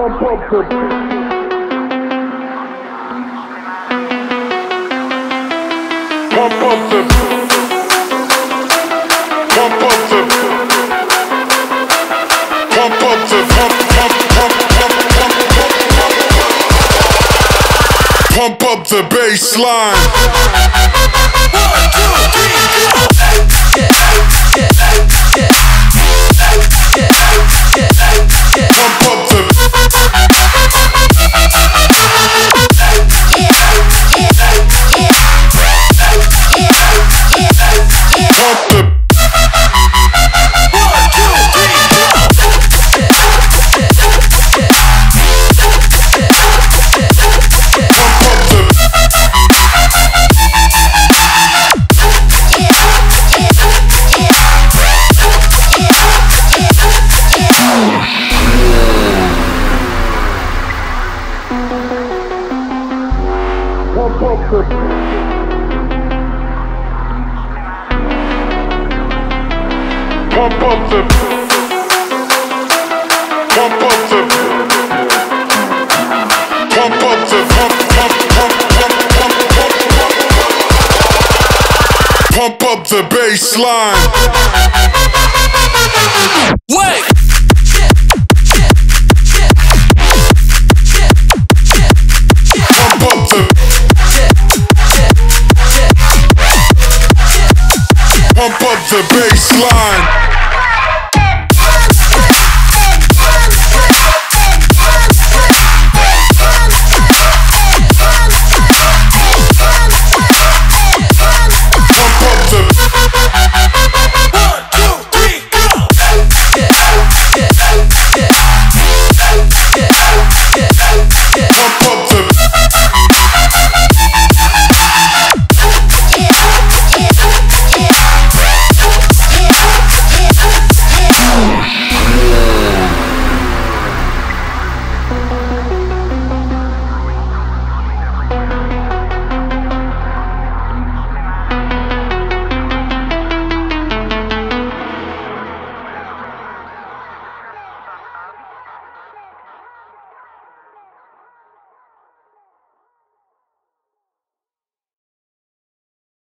Pump up the. Pump up the. Pump up the. Pump, pump, pump, pump, pump, pump, pump. Pump up the bass line. Pump Pump up the. Pump up the. Pump up the. Pump. Pump, pump, pump, pump, pump, pump, up the bass the bass line.